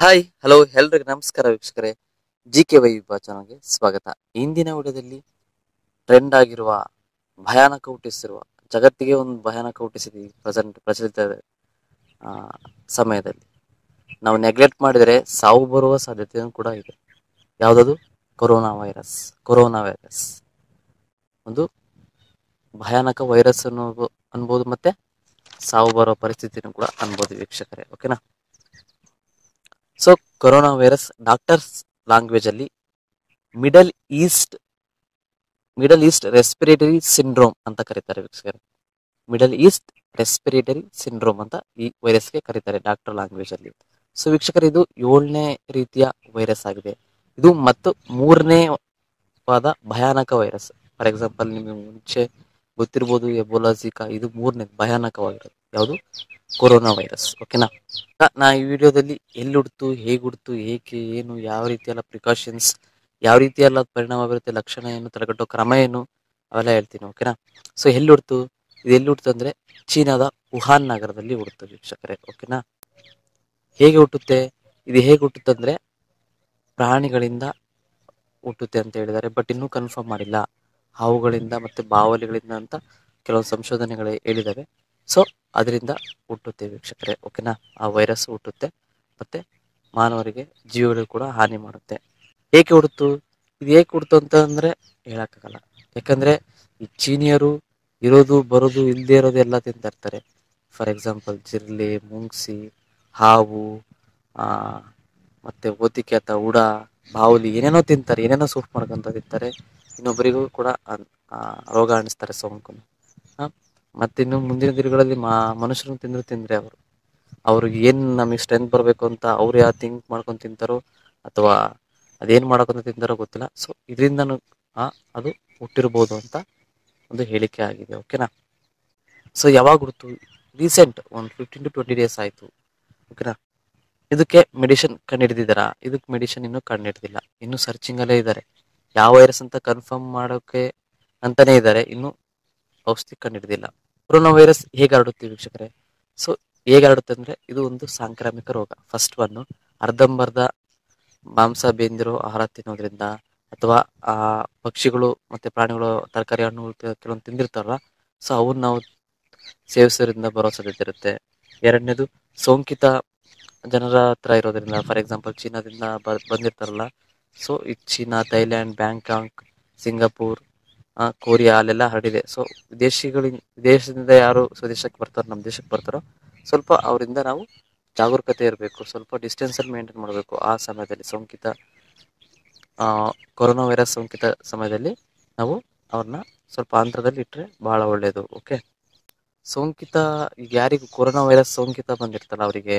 Hi hello ಎಲ್ರಿಗೂ ನಮಸ್ಕಾರ ವೀಕ್ಷಕರೇ. ಜಿ ಕೆ ವೈ ವಿಭಾ ಚಾನಲ್ಗೆ ಸ್ವಾಗತ. ಇಂದಿನ ವಿಡಿಯೋದಲ್ಲಿ ಟ್ರೆಂಡ್ ಆಗಿರುವ ಭಯಾನಕ ಹುಟ್ಟಿಸಿರುವ, ಜಗತ್ತಿಗೆ ಒಂದು ಭಯಾನಕ ಹುಟ್ಟಿಸಿದೆ ಈ ಪ್ರೆಸೆಂಟ್ ಪ್ರಚಲಿತ ಸಮಯದಲ್ಲಿ. ನಾವು ನೆಗ್ಲೆಕ್ಟ್ ಮಾಡಿದರೆ ಸಾವು ಬರುವ ಸಾಧ್ಯತೆಯೂ ಕೂಡ ಇದೆ. ಯಾವುದದು? ಕೊರೋನಾ ವೈರಸ್ ಕೊರೋನಾ ವೈರಸ್ ಒಂದು ಭಯಾನಕ ವೈರಸ್ ಅನ್ನೋದು ಅನ್ಬೋದು ಮತ್ತೆ ಸಾವು ಬರೋ ಪರಿಸ್ಥಿತಿನೂ ಕೂಡ ಅನ್ಬೋದು ವೀಕ್ಷಕರೇ ಓಕೆನಾ so corona virus doctors language ಅಲ್ಲಿ middle east middle east respiratory syndrome ಅಂತ ಕರೀತಾರೆ ವೀಕ್ಷಕರೇ. ಮಿಡಲ್ ಈಸ್ಟ್ ರೆಸ್ಪಿರೇಟರಿ ಸಿಂಡ್ರೋಮ್ ಅಂತ ಈ ವೈರಸ್ಗೆ ಕರೀತಾರೆ ಡಾಕ್ಟರ್ ಲ್ಯಾಂಗ್ವೇಜ್ ಅಲ್ಲಿ. ಸೊ ವೀಕ್ಷಕರು, ಇದು ಏಳನೇ ರೀತಿಯ ವೈರಸ್ ಆಗಿದೆ. ಇದು ಮತ್ತು ಮೂರನೇ ವಾದ ಭಯಾನಕ ವೈರಸ್ ಫಾರ್ ಎಕ್ಸಾಂಪಲ್ ನಿಮಗೆ ಮುಂಚೆ ಗೊತ್ತಿರ್ಬೋದು ಎಬೋಲಾಜಿಕಾ ಇದು ಮೂರನೇ ಭಯಾನಕವಾಗಿರೋದು. ಯಾವುದು? ಕೊರೋನಾ ವೈರಸ್ ಓಕೆನಾ ನಾ- ಈ ವಿಡಿಯೋದಲ್ಲಿ ಎಲ್ಲಿ ಹುಡ್ತು ಹೇಗೆ ಹುಡ್ತು ಏಕೆ, ಏನು, ಯಾವ ರೀತಿ ಪ್ರಿಕಾಷನ್ಸ್ ಯಾವ ರೀತಿ ಪರಿಣಾಮ ಬೀರುತ್ತೆ, ಲಕ್ಷಣ ಏನು, ತಡೆಗಟ್ಟೋ ಕ್ರಮ ಏನು, ಅವೆಲ್ಲ ಹೇಳ್ತೀನಿ ಓಕೆನಾ ಸೊ ಎಲ್ಲಿ ಹುಡ್ತು ಇದು ಎಲ್ಲಿ ಹುಡ್ತು ಅಂದರೆ ಚೀನಾದ ವುಹಾನ್ ನಗರದಲ್ಲಿ ಹುಡ್ತು ವೀಕ್ಷಕರೇ ಓಕೆನಾ ಹೇಗೆ ಹುಟ್ಟುತ್ತೆ? ಇದು ಹೇಗೆ ಹುಟ್ಟುತ್ತೆ ಅಂದ್ರೆ ಪ್ರಾಣಿಗಳಿಂದ ಹುಟ್ಟುತ್ತೆ ಅಂತ ಹೇಳಿದ್ದಾರೆ ಬಟ್ ಇನ್ನೂ ಕನ್ಫರ್ಮ್ ಮಾಡಿಲ್ಲ. ಹಾವುಗಳಿಂದ ಮತ್ತೆ ಬಾವಲಿಗಳಿಂದ ಅಂತ ಕೆಲವು ಸಂಶೋಧನೆಗಳು ಹೇಳಿದಾವೆ ಸೊ ಅದರಿಂದ ಹುಟ್ಟುತ್ತೆ ವೀಕ್ಷಕರೇ ಓಕೆನಾ ಆ ವೈರಸ್ ಹುಟ್ಟುತ್ತೆ ಮತ್ತೆ ಮಾನವರಿಗೆ ಜೀವಗಳಿಗೆ ಕೂಡ ಹಾನಿ ಮಾಡುತ್ತೆ. ಏಕೆ ಹುಡ್ತು? ಇದು ಏಕೆ ಹುಡ್ತು ಅಂತ ಅಂದ್ರೆ ಹೇಳಕ್ಕಾಗಲ್ಲ. ಯಾಕಂದ್ರೆ ಈ ಚೀನಿಯರು ಇರೋದು ಬರೋದು ಇಲ್ಲದೆ ಇರೋದು ಎಲ್ಲ ತಿಂತಾ ಇರ್ತಾರೆ. ಫಾರ್ ಎಕ್ಸಾಂಪಲ್ ಜಿರ್ಲಿ ಮುಂಗ್ಸಿ ಹಾವು ಮತ್ತೆ ಓತಿಕೆ ಅಥವಾ ಉಡ ಬಾವುಲಿ ಏನೇನೋ ತಿಂತಾರೆ ಏನೇನೋ ಸೂಪ್ ಮಾಡ್ಕೊಂತ ತಿಂತಾರೆ. ಇನ್ನೊಬ್ಬರಿಗೂ ಕೂಡ ರೋಗ ಅಣಿಸ್ತಾರೆ ಸೋಂಕು. ಆ, ಮತ್ತೆ ಇನ್ನು ಮುಂದಿನ ದಿನಗಳಲ್ಲಿ ಮನುಷ್ಯರನ್ನು ತಿಂದ್ರು ತಿಂದ್ರೆ ಅವರು. ಅವ್ರಿಗೆ ಏನ್ ನಮಗೆ ಸ್ಟ್ರೆಂತ್ ಬರಬೇಕು ಅಂತ ಅವ್ರು ಯಾವ ಥಿಂಕ್ ಮಾಡ್ಕೊಂಡು ತಿಂತಾರೋ ಅಥವಾ ಅದೇನ್ ಮಾಡ್ಕೊಂತ ತಿಂತಾರೋ ಗೊತ್ತಿಲ್ಲ. ಸೊ ಇದರಿಂದ ಅದು ಹುಟ್ಟಿರ್ಬೋದು ಅಂತ ಒಂದು ಹೇಳಿಕೆ ಆಗಿದೆ. ಓಕೆನಾ ಸೊ ಯಾವಾಗ ಹುಡ್ತು? ರೀಸೆಂಟ್ ಒಂದು ಫಿಫ್ಟೀನ್ ಟು ಟ್ವೆಂಟಿ ಡೇಸ್ ಆಯಿತು. ಓಕೆನಾ ಇದಕ್ಕೆ ಮೆಡಿಸಿನ್ ಕಂಡುಹಿಡಿದಿದ್ದಾರಾ ಇದಕ್ಕೆ ಮೆಡಿಸಿನ್ ಇನ್ನೂ ಕಂಡುಹಿಡಿದಿಲ್ಲ ಇನ್ನೂ ಸರ್ಚಿಂಗ್ ಅಲ್ಲೇ ಇದ್ದಾರೆ ಯಾವ ವೈರಸ್ ಅಂತ ಕನ್ಫರ್ಮ್ ಮಾಡೋಕೆ ಅಂತಾನೆ ಇದ್ದಾರೆ ಇನ್ನು ಔಷಧಿ ಕಂಡುಹಿಡಿದಿಲ್ಲ ಕೊರೋನಾ ವೈರಸ್ ಹೇಗೆ ಹರಡುತ್ತೆ ವೀಕ್ಷಕರೇ? ಸೊ ಹೇಗೆ ಹರಡುತ್ತೆ ಅಂದ್ರೆ ಇದು ಒಂದು ಸಾಂಕ್ರಾಮಿಕ ರೋಗ. ಫಸ್ಟ್ ಒನ್ ಅರ್ಧಂಬರ್ಧ ಮಾಂಸ ಬೇಂದಿರೋ ಆಹಾರ ತಿನ್ನೋದ್ರಿಂದ ಅಥವಾ, ಆ, ಪಕ್ಷಿಗಳು ಮತ್ತೆ ಪ್ರಾಣಿಗಳು ತರಕಾರಿ ಹಣ್ಣು ಕೆಲವೊಂದು ತಿಂದಿರ್ತಾರಲ್ಲ ಸೊ ಅವನ್ನ ನಾವು ಸೇವಿಸೋದ್ರಿಂದ ಬರೋ ಸಾಧ್ಯತೆ ಇರುತ್ತೆ. ಎರಡನೇದು, ಸೋಂಕಿತ ಜನರ ಹತ್ರ ಇರೋದ್ರಿಂದ ಫಾರ್ ಎಕ್ಸಾಂಪಲ್ ಚೀನಾದಿಂದ ಬಂದಿರ್ತಾರಲ್ಲ ಸೊ ಈ China, Thailand, Bangkok, Singapore Korea ಅಲ್ಲೆಲ್ಲ ಹರಡಿದೆ. ಸೊ ವಿದೇಶಿಗಳಿಂದ, ವಿದೇಶದಿಂದ ಯಾರು ಸ್ವದೇಶಕ್ಕೆ ಬರ್ತಾರೋ ನಮ್ಮ ದೇಶಕ್ಕೆ ಬರ್ತಾರೋ, ಸ್ವಲ್ಪ ಅವರಿಂದ ನಾವು ಜಾಗರೂಕತೆ ಇರಬೇಕು. ಸ್ವಲ್ಪ ಡಿಸ್ಟೆನ್ಸ್ ಅಲ್ಲಿ ಮೇಂಟೈನ್ ಮಾಡಬೇಕು ಆ ಸಮಯದಲ್ಲಿ, ಸೋಂಕಿತ ಕೊರೋನಾ ವೈರಸ್ ಸೋಂಕಿತ ಸಮಯದಲ್ಲಿ ನಾವು ಅವ್ರನ್ನ ಸ್ವಲ್ಪ ಅಂತರದಲ್ಲಿ ಇಟ್ಟರೆ ಬಹಳ ಒಳ್ಳೆಯದು ಓಕೆ ಸೋಂಕಿತ, ಈಗ ಯಾರಿಗೂ ಕೊರೋನಾ ವೈರಸ್ ಸೋಂಕಿತ ಬಂದಿರ್ತಲ್ಲ ಅವರಿಗೆ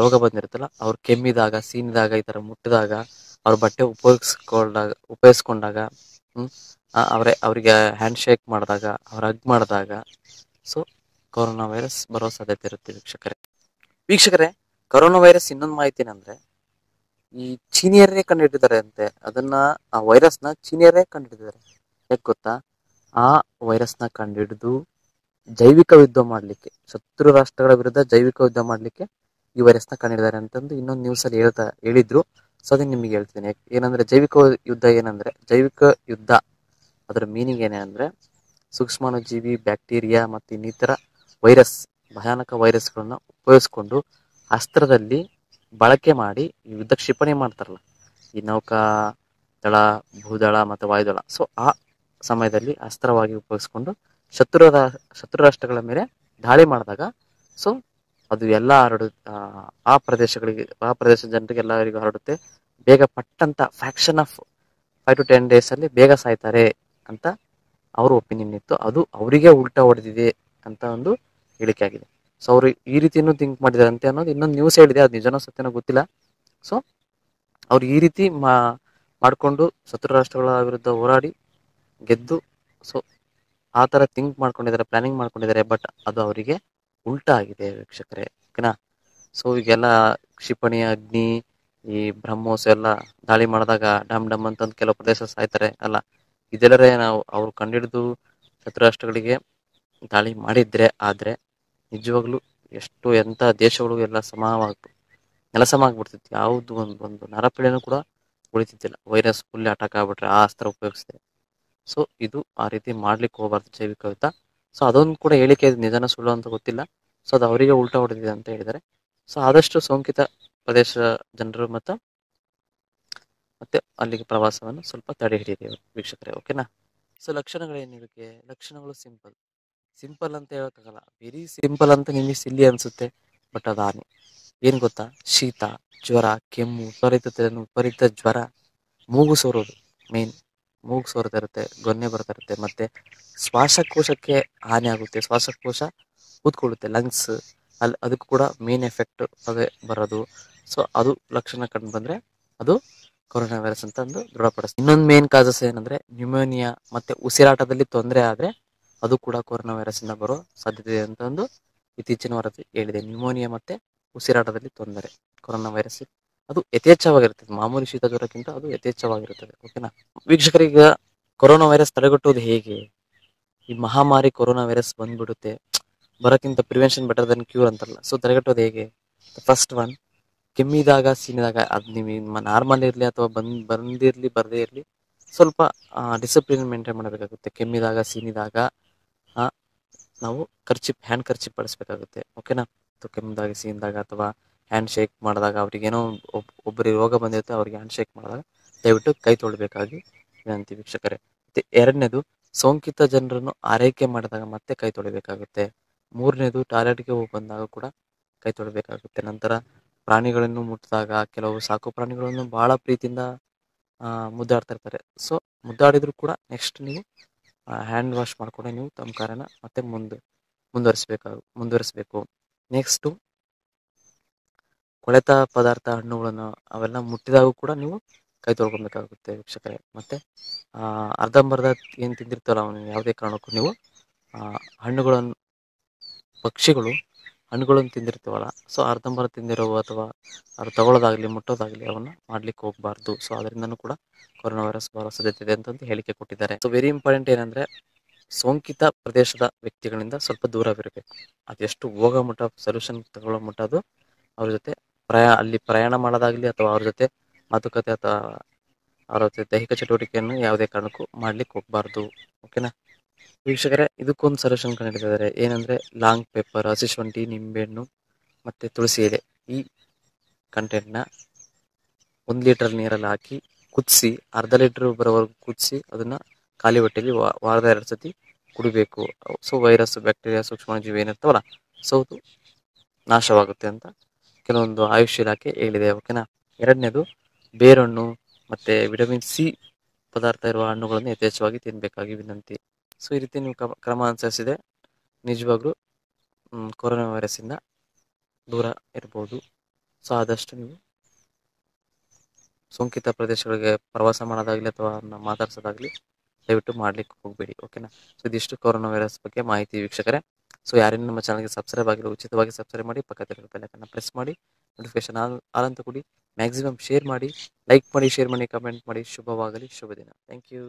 ರೋಗ ಬಂದಿರುತ್ತಲ್ಲ ಅವ್ರು ಕೆಮ್ಮಿದಾಗ, ಸೀನಿದಾಗ, ಈ ಥರ ಮುಟ್ಟಿದಾಗ, ಅವ್ರ ಬಟ್ಟೆ ಉಪಯೋಗಿಸ್ಕೊಂಡಾಗ ಉಪಯೋಗಿಸ್ಕೊಂಡಾಗ ಅವ್ರೆ, ಅವರಿಗೆ ಹ್ಯಾಂಡ್ ಶೇಕ್ ಮಾಡಿದಾಗ, ಅವ್ರ ಹಗ್ ಮಾಡಿದಾಗ ಸೊ ಕೊರೋನಾ ವೈರಸ್ ಬರೋ ಸಾಧ್ಯತೆ ಇರುತ್ತೆ ವೀಕ್ಷಕರೇ. ವೀಕ್ಷಕರೇ ಕೊರೋನಾ ವೈರಸ್ ಇನ್ನೊಂದು ಮಾಹಿತಿ ಏನಂದ್ರೆ, ಈ ಚೀನಿಯರೇ ಕಂಡುಹಿಡಿದಿದ್ದಾರೆ ಅಂತೆ. ಅದನ್ನ, ಆ ವೈರಸ್ನ ಚೀನಿಯರೇ ಕಂಡುಹಿಡಿದಿದ್ದಾರೆ ಯಾಕೆ ಗೊತ್ತಾ? ಆ ವೈರಸ್ನ ಕಂಡುಹಿಡಿದು ಜೈವಿಕ ಯುದ್ಧ ಮಾಡ್ಲಿಕ್ಕೆ, ಶತ್ರು ರಾಷ್ಟ್ರಗಳ ವಿರುದ್ಧ ಜೈವಿಕ ಯುದ್ಧ ಮಾಡ್ಲಿಕ್ಕೆ ಈ ವೈರಸ್ನ ಕಂಡಿದ್ದಾರೆ ಅಂತಂದು ಇನ್ನೊಂದು ನ್ಯೂಸ್ ಅಲ್ಲಿ ಹೇಳ್ತಾ ಹೇಳಿದ್ರು. ಸೊ ಅದನ್ನ ನಿಮಗೆ ಹೇಳ್ತೀನಿ ಏನಂದ್ರೆ, ಜೈವಿಕ ಯುದ್ಧ ಏನಂದ್ರೆ, ಜೈವಿಕ ಯುದ್ಧ ಅದರ ಮೀನಿಂಗ್ ಏನೇ ಅಂದರೆ ಸೂಕ್ಷ್ಮಾಣುಜೀವಿ ಬ್ಯಾಕ್ಟೀರಿಯಾ ಮತ್ತು ಇನ್ನಿತರ ವೈರಸ್ ಭಯಾನಕ ವೈರಸ್ಗಳನ್ನು ಉಪಯೋಗಿಸ್ಕೊಂಡು ಅಸ್ತ್ರದಲ್ಲಿ ಬಳಕೆ ಮಾಡಿ ಯುದ್ಧ ಕ್ಷಿಪಣಿ ಮಾಡ್ತಾರಲ್ಲ ಈ ನೌಕಾ ದಳ ಭೂದಳ ಮತ್ತು ವಾಯುದಳ. ಸೊ ಆ ಸಮಯದಲ್ಲಿ ಅಸ್ತ್ರವಾಗಿ ಉಪಯೋಗಿಸ್ಕೊಂಡು ಶತ್ರು ಶತ್ರು ರಾಷ್ಟ್ರಗಳ ಮೇಲೆ ದಾಳಿ ಮಾಡಿದಾಗ ಸೊ ಅದು ಎಲ್ಲ ಹರಡು ಆ, ಪ್ರದೇಶಗಳಿಗೆ ಆ ಪ್ರದೇಶದ ಜನರಿಗೆ ಎಲ್ಲರಿಗೂ ಹರಡುತ್ತೆ. ಬೇಗ ಪಟ್ಟಂತ faction of five to ten days ಅಲ್ಲಿ ಬೇಗ ಸಾಯ್ತಾರೆ. ಅಂತ ಅವ್ರ ಒಪಿನಿಯನ್ ಇತ್ತು. ಅದು ಅವರಿಗೆ ಉಲ್ಟಾ ಹೊಡೆದಿದೆ ಅಂತ ಒಂದು ಹೇಳಿಕೆ ಆಗಿದೆ. ಸೊ ಅವರು ಈ ರೀತಿಯೂ ಥಿಂಕ್ ಮಾಡಿದ್ದಾರೆ ಅಂತ ಅನ್ನೋದು ಇನ್ನೊಂದು ನ್ಯೂಸ್ ಹೇಳಿದೆ. ಅದು ನಿಜನೋ ಸತ್ಯನೋ ಗೊತ್ತಿಲ್ಲ. ಸೊ ಅವ್ರು ಈ ರೀತಿ ಮಾ, ಮಾಡಿಕೊಂಡು ಶತ್ರು ರಾಷ್ಟ್ರಗಳ ವಿರುದ್ಧ ಹೋರಾಡಿ ಗೆದ್ದು ಸೊ ಆ ಥರ ಥಿಂಕ್ ಮಾಡ್ಕೊಂಡಿದ್ದಾರೆ ಪ್ಲಾನಿಂಗ್ ಮಾಡ್ಕೊಂಡಿದ್ದಾರೆ. ಬಟ್ ಅದು ಅವರಿಗೆ ಉಲ್ಟಾ ಆಗಿದೆ ವೀಕ್ಷಕರೇ. ಓಕೆನಾ ಸೊ ಈಗೆಲ್ಲ ಕ್ಷಿಪಣಿ, ಅಗ್ನಿ, ಈ ಬ್ರಹ್ಮೋಸ್ ಎಲ್ಲ ದಾಳಿ ಮಾಡಿದಾಗ ಡಮ್ ಡಮ್ ಅಂತಂದು ಕೆಲವು ಪ್ರದೇಶ ಸಾಯ್ತಾರೆ. ಅಲ್ಲ ಇದೆಲ್ಲರೇ ನಾವು ಅವರು ಕಂಡಿಡಿದು ಶತ್ರುರಾಷ್ಟ್ರಗಳಿಗೆ ದಾಳಿ ಮಾಡಿದ್ರೆ ಆದ್ರೆ ನಿಜವಾಗ್ಲೂ ಎಷ್ಟು ಎಂಥ ದೇಶಗಳು ಎಲ್ಲ ಸಮವಾಗಿ ನೆಲಸಮ ಆಗ್ಬಿಡ್ತಿತ್ತು ಯಾವುದು ಒಂದು ಒಂದು ನರಪಿಳೆನೂ ಕೂಡ ಉಳಿತಿದ್ದಿಲ್ಲ. ವೈರಸ್ ಫುಲ್ ಅಟ್ಯಾಕ್ ಆಗ್ಬಿಟ್ರೆ ಆ ಅಸ್ತ್ರ ಉಪಯೋಗಿಸಿದೆ. ಸೊ, ಇದು ಆ ರೀತಿ ಮಾಡ್ಲಿಕ್ಕೆ ಹೋಗಬಾರ್ದು ಯುದ್ಧ ಸೊ, ಅದೊಂದು ಕೂಡ ಹೇಳಿಕೆ ನಿಜನ ಸುಳ್ಳು ಅಂತ ಗೊತ್ತಿಲ್ಲ. ಸೊ, ಅದು ಅವರಿಗೆ ಉಲ್ಟಾ ಹೊಡೆದಿದೆ ಅಂತ ಹೇಳಿದ್ದಾರೆ. ಸೊ, ಆದಷ್ಟು ಸೋಂಕಿತ ಪ್ರದೇಶ ಜನರು ಮತ್ತು ಮತ್ತೆ ಅಲ್ಲಿಗೆ ಪ್ರವಾಸವನ್ನು ಸ್ವಲ್ಪ ತಡೆ ಹಿಡಿಯಿದೆ ವೀಕ್ಷಕರೇ, ಓಕೆನಾ? ಸೊ ಲಕ್ಷಣಗಳೇನು ಇದಕ್ಕೆ ಲಕ್ಷಣಗಳು ಸಿಂಪಲ್. ಸಿಂಪಲ್ ಅಂತ ಹೇಳೋಕ್ಕಾಗಲ್ಲ. ವೆರಿ ಸಿಂಪಲ್ ಅಂತ ನಿಮಗೆ ಸಿಲ್ಲಿ ಅನಿಸುತ್ತೆ, ಬಟ್ ಅದು ಹಾನಿ ಏನು ಗೊತ್ತಾ? ಶೀತ, ಜ್ವರ, ಕೆಮ್ಮು ವಿಪರೀತ ತಲೆನೋವು ವಿಪರೀತ ಜ್ವರ, ಮೂಗು ಸೋರೋದು ಮೇನ್ ಮೂಗು ಸೋರ್ತಾ ಗೊನ್ನೆ ಬರ್ತಾ ಇರುತ್ತೆ, ಮತ್ತೆ ಶ್ವಾಸಕೋಶಕ್ಕೆ ಹಾನಿ ಆಗುತ್ತೆ. ಶ್ವಾಸಕೋಶ ಕೂತ್ಕೊಳ್ಳುತ್ತೆ ಲಂಗ್ಸ್ ಅಲ್ಲಿ ಅದಕ್ಕೂ ಕೂಡ ಮೇನ್ ಎಫೆಕ್ಟ್ ಅದೇ ಬರೋದು. ಸೊ ಅದು ಲಕ್ಷಣ ಕಂಡು ಬಂದರೆ ಅದು ಕೊರೋನಾ ವೈರಸ್ ಅಂತ ಒಂದು ಇನ್ನೊಂದು ಮೇನ್ ಕಾಸಸ್ ಏನಂದ್ರೆ ನ್ಯೂಮೋನಿಯಾ ಮತ್ತೆ ಉಸಿರಾಟದಲ್ಲಿ ತೊಂದರೆ ಆದ್ರೆ ಅದು ಕೂಡ ಕೊರೋನಾ ವೈರಸ್ ಇಂದ ಬರೋ ಸಾಧ್ಯತೆ ಇದೆ ಅಂತ ಒಂದು ಇತ್ತೀಚಿನ ವರದಿ ಹೇಳಿದೆ. ನ್ಯೂಮೋನಿಯಾ ಮತ್ತೆ ಉಸಿರಾಟದಲ್ಲಿ ತೊಂದರೆ ಕೊರೋನಾ ವೈರಸ್ ಅದು ಯಥೇಚ್ಛವಾಗಿರ್ತದೆ ಮಾಮೂಲಿ ಶೀತ ಜ್ವರಕ್ಕಿಂತ ಅದು ಯಥೇಚ್ಛವಾಗಿರುತ್ತದೆ. ಓಕೆನಾ ವೀಕ್ಷಕರೀಗ ಕೊರೋನಾ ವೈರಸ್ ತಡೆಗಟ್ಟುವುದು ಹೇಗೆ? ಈ ಮಹಾಮಾರಿ ಕೊರೋನಾ ವೈರಸ್ ಬಂದ್ಬಿಡುತ್ತೆ. ಬರೋಕ್ಕಿಂತ ಪ್ರಿವೆನ್ಷನ್ ಬೆಟರ್ ದನ್ ಕ್ಯೂರ್ ಅಂತಲ್ಲ. ಸೊ ತಡೆಗಟ್ಟೋದು ಹೇಗೆ? ಫಸ್ಟ್ ಒನ್ ಕೆಮ್ಮಿದಾಗ, ಸೀನಿದಾಗ, ಅದು ನಿಮ್ಮ ನಾರ್ಮಲ್ ಇರಲಿ ಅಥವಾ ಬಂದ್, ಬಂದಿರಲಿ, ಬರದೇ ಇರಲಿ, ಸ್ವಲ್ಪ ಡಿಸಿಪ್ಲಿನ್ ಮೇಂಟೈನ್ ಮಾಡಬೇಕಾಗುತ್ತೆ. ಕೆಮ್ಮಿದಾಗ, ಸೀನಿದಾಗ ನಾವು ಖರ್ಚಿ ಹ್ಯಾಂಡ್ ಖರ್ಚಿ ಬಳಸಬೇಕಾಗುತ್ತೆ. ಓಕೆನಾ ಕೆಮ್ಮಿದಾಗ, ಸೀನಿದಾಗ ಅಥವಾ ಹ್ಯಾಂಡ್ ಶೇಕ್ ಮಾಡಿದಾಗ ಅವ್ರಿಗೆ ಏನೋ ಒಬ್ ಒಬ್ಬರಿಗೆ ರೋಗ ಬಂದಿರುತ್ತೆ, ಅವ್ರಿಗೆ ಹ್ಯಾಂಡ್ ಶೇಕ್ ಮಾಡಿದಾಗ ದಯವಿಟ್ಟು ಕೈ ತೊಳ್ಬೇಕಾಗಿ ವಿನಂತಿ ವೀಕ್ಷಕರೇ. ಮತ್ತು ಎರಡನೇದು, ಸೋಂಕಿತ ಜನರನ್ನು ಆರೈಕೆ ಮಾಡಿದಾಗ ಮತ್ತೆ ಕೈ ತೊಳಿಬೇಕಾಗುತ್ತೆ. ಮೂರನೇದು, ಟಾಯ್ಲೆಟ್ಗೆ ಹೋಗಿ ಬಂದಾಗ ಕೂಡ ಕೈ ತೊಳಿಬೇಕಾಗುತ್ತೆ. ನಂತರ ಪ್ರಾಣಿಗಳನ್ನು ಮುಟ್ಟಿದಾಗ ಕೆಲವು ಸಾಕು ಪ್ರಾಣಿಗಳನ್ನು ಬಹಳ ಪ್ರೀತಿಯಿಂದ ಮುದ್ದಾಡ್ತಾ ಇರ್ತಾರೆ. ಸೊ ಮುದ್ದಾಡಿದ್ರು ಕೂಡ ನೆಕ್ಸ್ಟ್ ನೀವು ಹ್ಯಾಂಡ್ ವಾಶ್ ಮಾಡ್ಕೊಂಡೆ ನೀವು ತಮ್ಮ ಕಾರ್ಯನ ಮತ್ತೆ ಮುಂದೆ ಮುಂದುವರಿಸಬೇಕಾಗ ಮುಂದುವರಿಸಬೇಕು. ನೆಕ್ಸ್ಟು ಕೊಳೆತ ಪದಾರ್ಥ ಹಣ್ಣುಗಳನ್ನು ಅವೆಲ್ಲ ಮುಟ್ಟಿದಾಗೂ ಕೂಡ ನೀವು ಕೈ ತೊಳ್ಕೊಬೇಕಾಗುತ್ತೆ ವೀಕ್ಷಕರೇ. ಮತ್ತೆ ಅರ್ಧಂಬರ್ಧ ಏನು ತಿಂದಿರ್ತವಲ್ಲ ಅವನು ಯಾವುದೇ ಕಾರಣಕ್ಕೂ ನೀವು ಹಣ್ಣುಗಳನ್ನು, ಪಕ್ಷಿಗಳು ಹಣ್ಣುಗಳನ್ನು ತಿಂದಿರ್ತೀವಲ್ಲ ಸೊ ಅರ್ಧಂಬರ ತಿಂದಿರೋ ಅಥವಾ ಅದು ತಗೊಳ್ಳೋದಾಗಲಿ, ಮುಟ್ಟೋದಾಗಲಿ ಅವನ್ನ ಮಾಡ್ಲಿಕ್ಕೆ ಹೋಗಬಾರ್ದು. ಸೊ ಅದರಿಂದನೂ ಕೂಡ ಕೊರೋನಾ ವೈರಸ್ ಬರೋ ಸಾಧ್ಯತೆ ಇದೆ ಅಂತಂದು ಹೇಳಿಕೆ ಕೊಟ್ಟಿದ್ದಾರೆ. ಸೊ ವೆರಿ ಇಂಪಾರ್ಟೆಂಟ್ ಏನಂದ್ರೆ, ಸೋಂಕಿತ ಪ್ರದೇಶದ ವ್ಯಕ್ತಿಗಳಿಂದ ಸ್ವಲ್ಪ ದೂರವಿರಬೇಕು. ಅದೆಷ್ಟು ಹೋಗೋ ಮುಟ್ಟ ಸೊಲ್ಯೂಷನ್ ತಗೊಳ್ಳೋ ಮುಟ್ಟ ಅದು ಅವ್ರ ಜೊತೆ ಪ್ರಯಾ, ಅಲ್ಲಿ ಪ್ರಯಾಣ ಮಾಡೋದಾಗ್ಲಿ ಅಥವಾ ಅವ್ರ ಜೊತೆ ಮಾತುಕತೆ ಅಥವಾ ಅವರ ಜೊತೆ ದೈಹಿಕ ಚಟುವಟಿಕೆಯನ್ನು ಯಾವುದೇ ಕಾರಣಕ್ಕೂ ಮಾಡ್ಲಿಕ್ಕೆ ಹೋಗಬಾರ್ದು. ಓಕೆನಾ ವೀಕ್ಷಕರೇ, ಇದಕ್ಕೊಂದು ಸೊಲ್ಯೂಷನ್ ಕಂಡಿದ್ದಾರೆ ಏನಂದ್ರೆ ಲಾಂಗ್ ಪೇಪರ್ ಹಸಿ ಶುಂಠಿ ನಿಂಬೆಹಣ್ಣು, ಮತ್ತೆ ತುಳಸಿ ಎಲೆ ಈ ಕಂಟೆಂಟ್ನ ಒಂದು ಲೀಟರ್ ನೀರಲ್ಲಿ ಹಾಕಿ, ಕುದಿಸಿ, ಅರ್ಧ ಲೀಟರ್ ಬರೋವರೆಗೂ ಕುದಿಸಿ, ಅದನ್ನ ಖಾಲಿ ಹೊಟ್ಟೆಯಲ್ಲಿ ವಾರದ ಎರಡು ಸತಿ ಕುಡಿಬೇಕು. ಸೊ ವೈರಸ್ ಬ್ಯಾಕ್ಟೀರಿಯಾ ಸೂಕ್ಷ್ಮಜೀವಿ ಏನಿರ್ತಾವಲ್ಲ, ಸೊ ನಾಶವಾಗುತ್ತೆ ಅಂತ ಕೆಲವೊಂದು ಆಯುಷ್ ಇಲಾಖೆ ಹೇಳಿದೆ ಓಕೆನಾ ಎರಡನೇದು, ಬೇರಣ್ಣು, ಮತ್ತೆ ವಿಟಮಿನ್ ಸಿ ಪದಾರ್ಥ ಇರುವ ಹಣ್ಣುಗಳನ್ನು ಯಥೇಚ್ಛವಾಗಿ ತಿನ್ನಬೇಕಾಗಿ ವಿನಂತಿ. ಸೊ ಈ ರೀತಿ ನೀವು ಕ್ರಮ ಅನುಸರಿಸಿದೆ ನಿಜವಾಗ್ಲೂ ಕೊರೋನಾ ವೈರಸ್ಸಿಂದ ದೂರ ಇರ್ಬೋದು. ಸೊ ಆದಷ್ಟು ನೀವು ಸೋಂಕಿತ ಪ್ರದೇಶಗಳಿಗೆ ಪ್ರವಾಸ ಮಾಡೋದಾಗಲಿ ಅಥವಾ ಅದನ್ನ ಮಾತಾಡ್ಸೋದಾಗಲಿ ದಯವಿಟ್ಟು ಮಾಡ್ಲಿಕ್ಕೆ ಹೋಗಬೇಡಿ ಓಕೆನಾ ಸೊ ಇದಿಷ್ಟು ಕೊರೋನಾ ವೈರಸ್ ಬಗ್ಗೆ ಮಾಹಿತಿ ವೀಕ್ಷಕರೇ. ಸೊ ಯಾರೇನು ನಮ್ಮ ಚಾನಲ್ಗೆ ಸಬ್ಸ್ಕ್ರೈಬ್ ಆಗಿಲ್ಲ ಉಚಿತವಾಗಿ ಸಬ್ಸ್ಕ್ರೈಬ್ ಮಾಡಿ, ಪಕ್ಕದಲ್ಲಿ ಬೆಲ್ಲಕನ್ನು ಪ್ರೆಸ್ ಮಾಡಿ ನೋಟಿಫಿಕೇಶನ್ ಆಲ್ ಆಲ್ ಅಂತ ಕೊಡಿ ಮ್ಯಾಕ್ಸಿಮಮ್ ಶೇರ್ ಮಾಡಿ ಲೈಕ್ ಮಾಡಿ ಶೇರ್ ಮಾಡಿ ಕಮೆಂಟ್ ಮಾಡಿ, ಶುಭವಾಗಲಿ ಶುಭ ದಿನ ಥ್ಯಾಂಕ್ ಯು